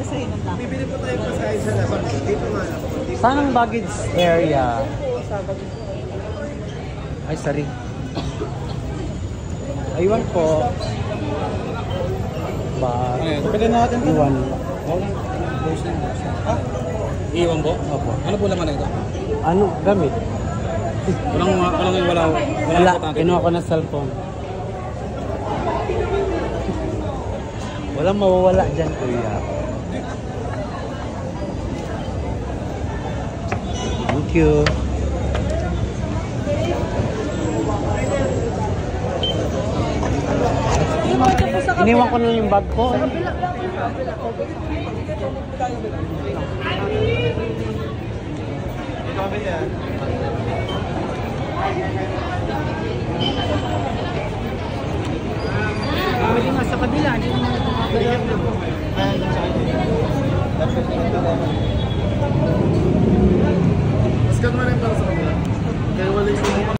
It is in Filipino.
basahin ng tao. Bibili po tayo pa sa isa na. Dito nga lang. Saan ang baggage area? Ay, sorry. Aywan po. Ba, Pwede natin iwan. Ha? Iwan po? Opo. Ano po laman na ito? Ano, gamit? Walang, walang, wala, Wala, kinuha ko ng cellphone. Walang mawawala dyan, kuya. Thank you. Iniwan ko na yung bag ko. Pwede nga sa kabila, hindi naman ito magalaw. Mas gano'n na yung para sa kanila. Kaya wala yung